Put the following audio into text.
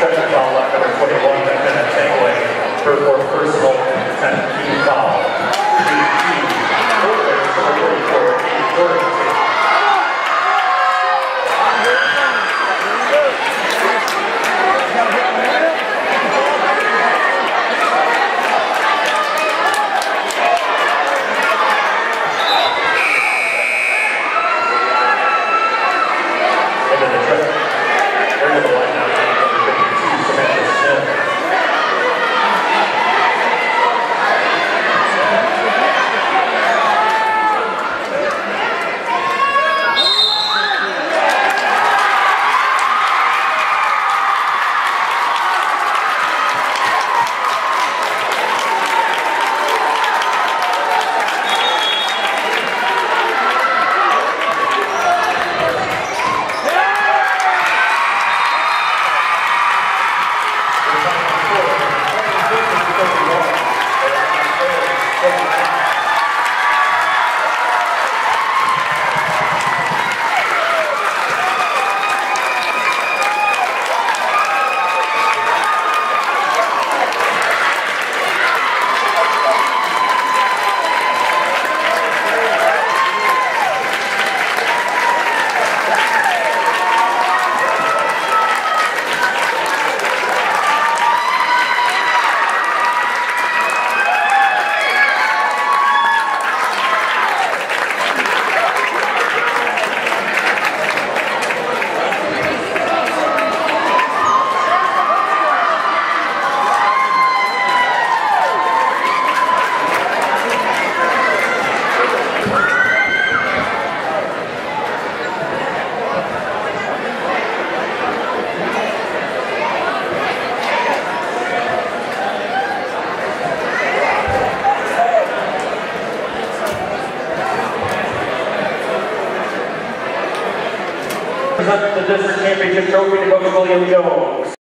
Judgment foul left number 21, Beckham Tangway, for personal, 10 team foul.